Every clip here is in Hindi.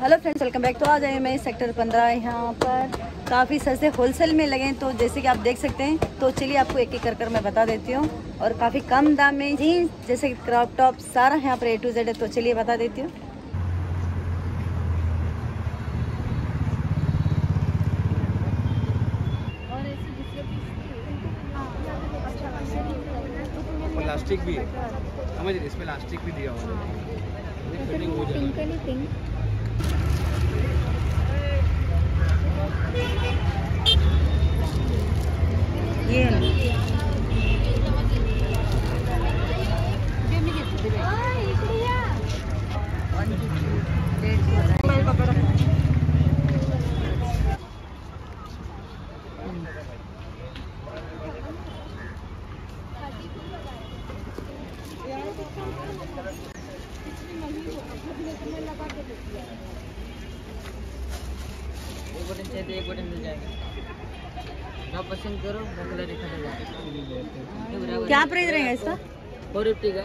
Hello friends welcome back. तो आ जाए मैं सेक्टर पंद्रह यहाँ पर। काफ़ी सस्ते होलसेल में लगे हैं तो जैसे कि आप देख सकते हैं तो चलिए आपको एक एक कर कर मैं बता देती हूँ। और काफ़ी कम दाम में जीन्स जैसे कि क्रॉप टॉप सारा यहाँ पर ए टू जेड है तो चलिए बता देती हूँ। प्लास्टिक भी है। समझ रहे इसमें प्लास्टिक भी दिया हुआ है फिटिंग हो जाएगा ये एक बटन चाहिए तो एक बटन मिल जाएगा आप पसंद करो कलर दिखा देगा क्या प्राइस रहेगा इसका? फोर फिफ्टी का।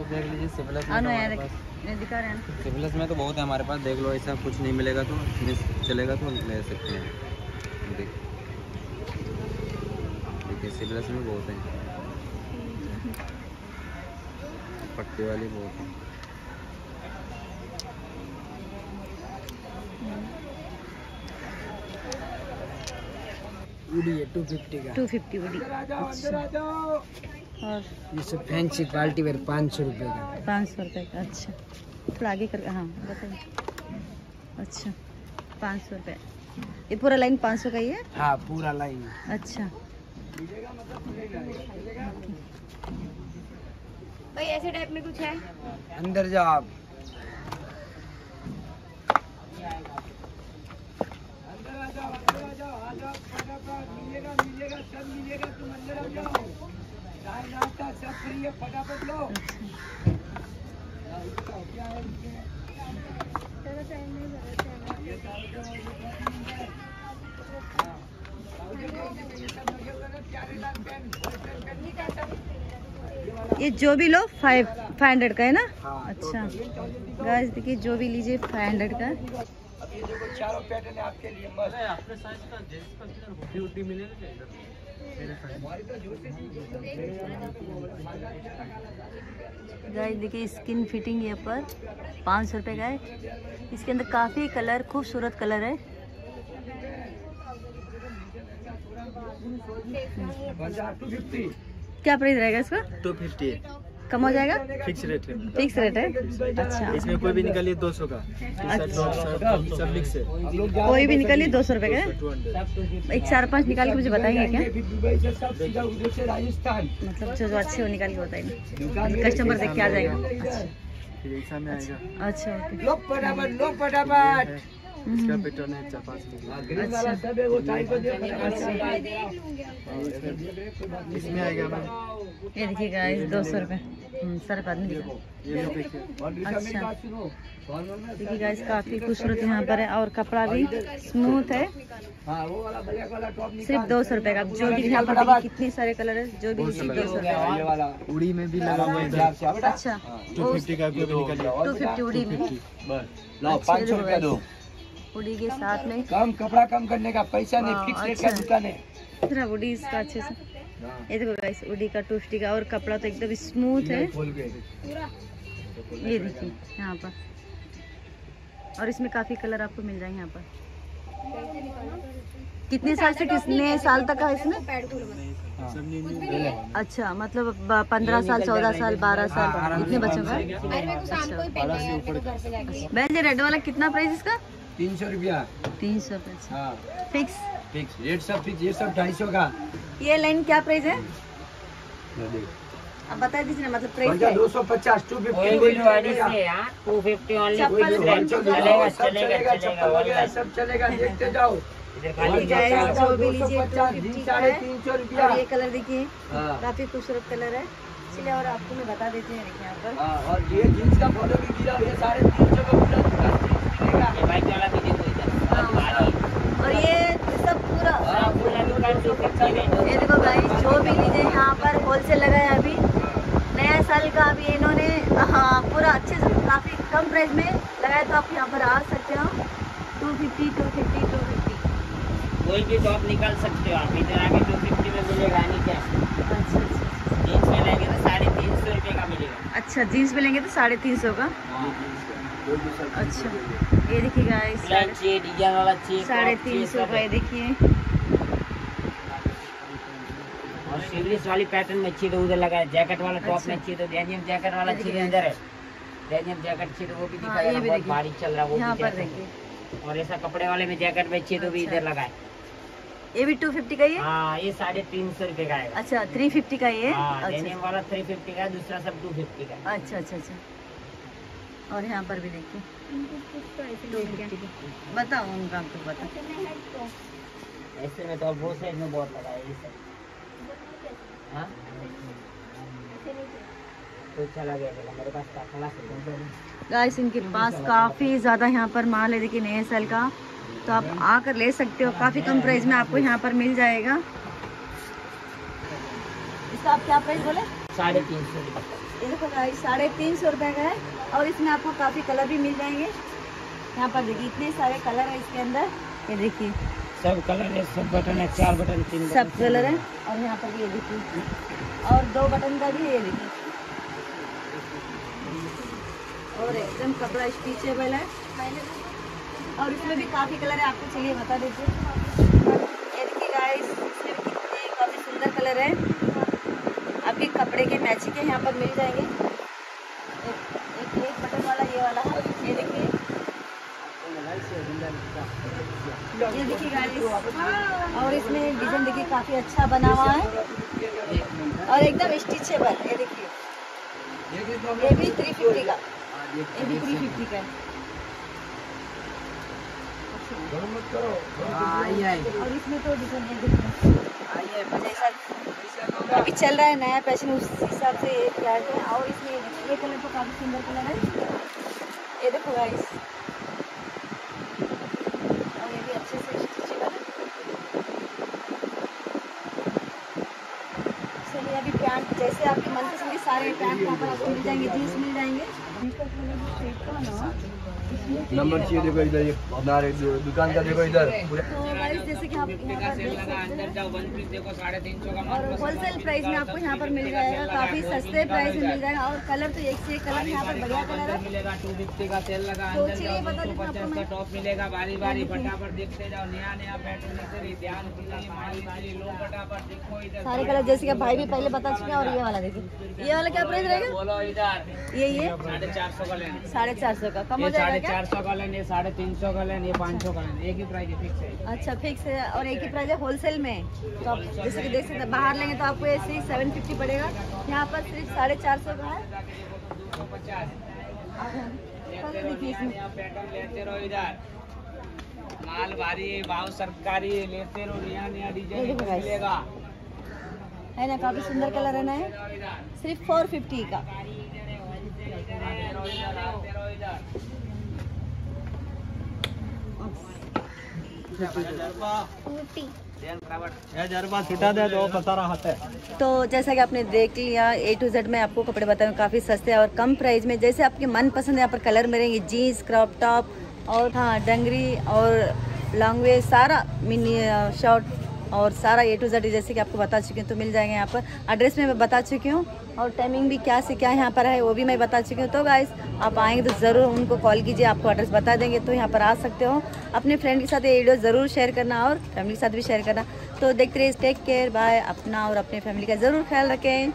देख लीजिए सिविलस में हाँ तो दिखा रहे हैं सिविलस में तो बहुत है हमारे पास देख लो ऐसा कुछ नहीं मिलेगा तो चलेगा तो ले सकते हैं। देखिए सिविलस में बहुत है। पट्टी वाली बहुत है। उड़ी है टू फिफ्टी का। टू फिफ्टी वडी अच्छा। और ये सब फैंसी क्वालिटी वेयर पाँच सौ रुपये का पाँच सौ रुपये का अच्छा थोड़ा आगे कर हाँ बताइए अच्छा पाँच सौ रुपये ये पूरा लाइन पाँच सौ का ही है हाँ पूरा लाइन अच्छा भाई ऐसे टाइप में कुछ है अंदर जाओ आप ये जो भी लो फाइव फाइव हंड्रेड का है ना? हाँ, अच्छा। गाइस देखिए जो भी लीजिए फाइव हंड्रेड का। अब ये देखो चारों पैटर्न है आपके लिए मस्त। अपने साइज़ का जेंट्स का फिफ्टी उट्टी मिलेगा गाइस देखिए स्किन फिटिंग ये पर पाँच सौ रुपये का है। इसके अंदर काफ़ी कलर खूबसूरत कलर है। क्या प्राइस रहेगा इसका? टू फिफ्टी कम हो जाएगा? फिक्स रेट है। फिक्स रेट है? अच्छा। इसमें कोई भी निकालिए दो सौ का। अच्छा। सब मिक्स है। कोई भी निकालिए दो सौ रुपये का है? एक चार पाँच निकाल के मुझे बताएँगे क्या? दुबई से सब सीधा उधर से राजस्थान। मतलब जो अच्छे हो निकाल के बताएँगे कस्टमर देख के आ जाएगा। अच्छा। फिर ऐसा में आएगा अच्छा ओके लो फटाफट लो फटाफट। इसका पैटर्न है चार पाँच ग्रीन सब वो ढाई को दे इसमें आएगा मैम ये देखिए गाइस दो सौ रुपये सर पर नहीं दिखा ये भी देखिए। अच्छा। देखिए गाइस काफ़ी खूबसूरत यहाँ पर है और कपड़ा भी स्मूथ है। हाँ वो वाला ब्लैक वाला टॉप सिर्फ़ दो सौ रुपये का। जो भी यहाँ पर कितने सारे कलर है जो भी सिर्फ़ दो सौ वाला उड़ी में भी लगा हुआ है। अच्छा। टू फिफ्टी का टू फिफ्टी उड़ी में। लो पाँच सौ रुपया दो। उड़ी के साथ में। कम कपड़ा कम करने का पैसा नहीं हाँ, फिक्स रेट का अच्छा। दुकान है। फिर उड़ी इसका अच्छे से। ये देखो गाइस उड़ी का टू फिफ्टी का और कपड़ा तो एकदम स्मूथ है। ये देखिए यहाँ पर। और इसमें काफ़ी कलर आपको मिल जाएँगे यहाँ पर। कितने साल से कितने साल तक है इसमें? अच्छा मतलब पंद्रह साल चौदह साल बारह साल इतने बच्चों का? अरे मेरे को शाम को ही पहनना है मेरे को घर से जाके। बहन जी रेड वाला कितना प्राइस इसका? तीन सौ रुपया। तीन सौ हाँ। फिक्स? फिक्स। रेट सब फिक्स ये सब ढाई सौ का। ये लाइन क्या प्राइस है? अब बता दीजिए ना मतलब प्राइस है? दो सौ पचास टू फिफ्टी टू फिफ्टी सब चलेगा देखते जाओ। इधर खाली जाए, जाएगा जो भी लीजिए, 250, 250 जी, का साढ़े तीन सौ और रुपया। ये कलर देखिए हाँ। काफ़ी खूबसूरत कलर है। चलिए और आपको मैं बता देती हूँ देखिए यहाँ पर। हाँ, और ये जीन्स का फ़ोटो भी दिया ये साढ़े तीन सौ का और ये सब पूरा हाँ, ये देखो गाइस जो भी लीजिए यहाँ पर होलसेल लगा है अभी नया साल का अभी इन्होंने हाँ पूरा अच्छे से काफ़ी कम प्राइस में लगाया तो आप यहाँ पर आ सकते हो। Two fifty two fifty two fifty कोई भी टॉप निकाल सकते हो आप इधर आके टू फिफ्टी में मिलेगा नहीं क्या? अच्छा अच्छा जीन्स में लेंगे तो साढ़े तीन सौ रुपये का मिलेगा। अच्छा जीन्स में लेंगे तो साढ़े तीन सौ का? अच्छा। ये देखिए गाइस डिज़ाइन वाला चाहिए साढ़े तीन सौ का ये देखिए। और सिवलिस वाली पैटर्न में चाहिए तो उधर लगा है जैकेट वाला टॉप में अच्छा। तो डेनियम जैकेट वाला इधर है। डेनियम जैकेट चाहिए तो वो भी हाँ, दिखाया ये बहुत भारी चल रहा है वो यहाँ भी देखिए। और ऐसा कपड़े वाले में जैकेट में चाहिए तो भी अच्छा। इधर लगा है ये भी टू फिफ्टी का ही है? हाँ ये साढ़े तीन सौ रुपये का है। अच्छा थ्री फिफ्टी का ये हाँ? अच्छा। डेनियम वाला थ्री फिफ्टी का है दूसरा सब टू फिफ्टी का है। अच्छा अच्छा अच्छा। और यहाँ पर भी देखिए। बताओ उनका आपको बताओ। ऐसे में तो अब वो साइड में बहुत लगा है हाँ? तो चला गया मेरे पास था खलास है, तुम तो नहीं। गाइस इनके पास काफ़ी ज़्यादा यहाँ पर माल है देखिए नए साल का। तो आप आकर ले सकते हो काफ़ी कम प्राइस में आपको यहाँ पर मिल जाएगा। इसका आप क्या प्राइस बोले? साढ़े तीन सौ रुपये। देखो गाइस साढ़े तीन सौ रुपये का है और इसमें आपको काफ़ी कलर भी मिल जाएँगे। यहाँ पर देखिए इतने सारे कलर है इसके अंदर। ये देखिए। सब कलर है सब बटन है चार बटन तीन बटन सब कलर है। और यहाँ पर भी ये देखिए। और दो बटन का भी ये देखिए। और एकदम कपड़ा स्टिचेबल है। और इसमें भी काफ़ी कलर है आपको चलिए बता हैं। ये देखिए गाइस इसमें कितने काफ़ी सुंदर कलर है। आपके कपड़े के मैचिंग के यहाँ पर मिल जाएँगे। एक एक, एक बटन वाला ये वाला है ये देखिए। ये देखिए गाइस और इसमें डिज़ाइन देखिए काफ़ी अच्छा बना हुआ है। और एकदम स्टिचेबल ये देखिए। ये भी थ्री फिफ्टी का। ये भी थ्री फिफ्टी का है। आई आई और इसमें तो डिज़ाइन जैसा अभी चल रहा है नया फ़ैशन उस हिसाब से ये फ्लैट है? और इसमें ये कलर तो काफ़ी सुंदर कलर है। ये देखो गाइस और ये भी अच्छे से चलिए, अभी पैंट जैसे आपके मनपसंद के सारे पैंट यहाँ पर आपको मिल जाएँगे जीन्स मिल जाएँगे। नंबर चाहिए देखो इधर ये दु- दुकान का देखो इधर पूरा। तो गाइस जैसे कि आप यहाँ पर देख सकते हैं। जाओ वन पीस देखो साढ़े तीन सौ का और होलसेल प्राइस में आपको यहाँ पर मिल जाएगा काफ़ी सस्ते प्राइस में मिल जाएगा। और कलर तो एक से एक कलर यहाँ पर बढ़िया कलर है। मिलेगा टू फिफ्टी का सेल लगा तो अंदर जाओ सौ पचास का टॉप मिलेगा बारी बारी फटाफट देखते जाओ नया नया पैटर्न से ध्यान दीजिए माल लीजिए लो फटाफट देखो इधर। सारे कलर जैसे कि भाई भी पहले बता चुके हैं और ये वाला देखिए। ये वाला क्या प्राइस रहेगा? ये ये? साढ़े चार सौ का साढ़े चार सौ का। कम हो जाएगा? चार सौ का लेन ये साढ़े तीन सौ का लेन ये पाँच सौ का लेन एक ही प्राइस फिक्स है। अच्छा फिक्स है। और एक ही प्राइस है होलसेल में? तो आप जैसे कि देख सकते हैं बाहर लेंगे तो आपको ये सिर्फ़ सेवन फिफ्टी पड़ेगा। यहाँ पर सिर्फ़ साढ़े चार सौ का है। लेते रहो इधर। माल भारी भाव सरकारी लेते रहो नया नया डिज़ाइन मिलेगा। है ना काफ़ी सुंदर कलर है ना ये? सिर्फ़ फोर फिफ्टी का। इधर तो जैसा कि आपने देख लिया ए टू जेड में आपको कपड़े बताए हैं, काफ़ी सस्ते और कम प्राइस में जैसे आपके मन पसंद यहाँ पर कलर मिलेंगे जीन्स क्रॉप टॉप और हाँ डंगरी और लॉन्ग वे सारा मिनी शॉर्ट और सारा ए टू जेड जैसे कि आपको बता चुकी हूँ तो मिल जाएँगे यहाँ पर। एड्रेस में मैं बता चुकी हूँ और टाइमिंग भी क्या से क्या यहाँ पर है, वो भी मैं बता चुकी हूँ। तो गाइस आप आएँगे तो ज़रूर उनको कॉल कीजिए, आपको एड्रेस बता देंगे तो यहाँ पर आ सकते हो। अपने फ्रेंड के साथ ये वीडियो ज़रूर शेयर करना और फैमिली के साथ भी शेयर करना। तो देखते रहिए टेक केयर बाय अपना और अपने फैमिली का ज़रूर ख्याल रखें।